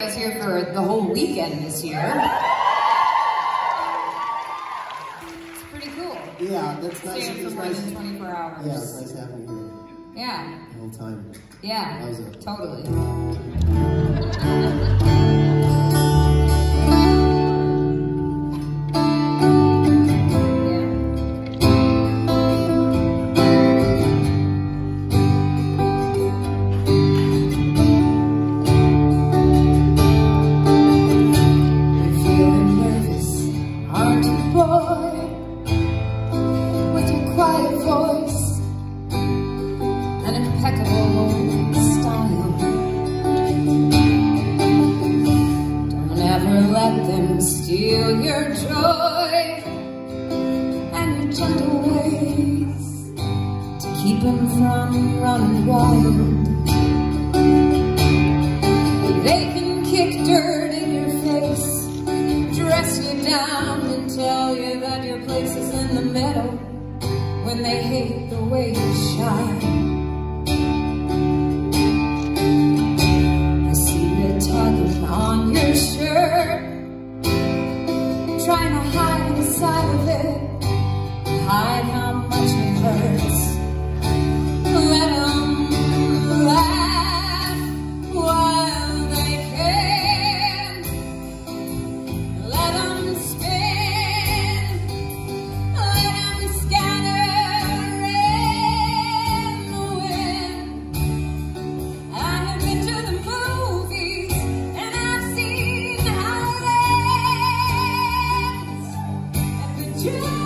I was here for the whole weekend this year. It's pretty cool. Yeah, that's nice. Staying for It's more nice. than 24 hours. Yeah, it's nice having you here Yeah. the whole time. Yeah. Totally. And impeccable style. Don't ever let them steal your joy and your gentle ways to keep them from running wild. hide inside of it, hide how much it hurts. Yeah.